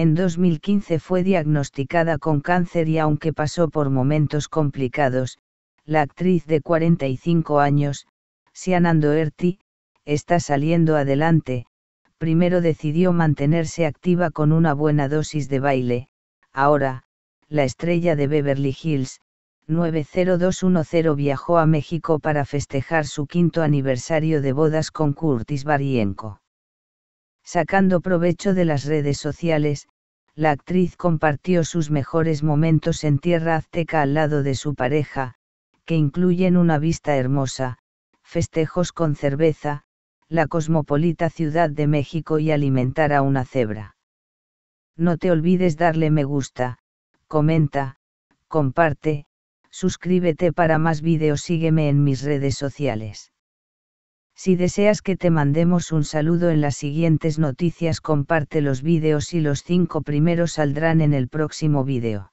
En 2015 fue diagnosticada con cáncer y aunque pasó por momentos complicados, la actriz de 45 años, Sian Doherty, está saliendo adelante, primero decidió mantenerse activa con una buena dosis de baile, ahora, la estrella de Beverly Hills, 90210 viajó a México para festejar su quinto aniversario de bodas con Curtis Barienko. Sacando provecho de las redes sociales, la actriz compartió sus mejores momentos en tierra azteca al lado de su pareja, que incluyen una vista hermosa, festejos con cerveza, la cosmopolita Ciudad de México y alimentar a una cebra. No te olvides darle me gusta, comenta, comparte, suscríbete para más vídeos, sígueme en mis redes sociales. Si deseas que te mandemos un saludo en las siguientes noticias comparte los vídeos y los cinco primeros saldrán en el próximo vídeo.